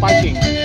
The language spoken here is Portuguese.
patinho.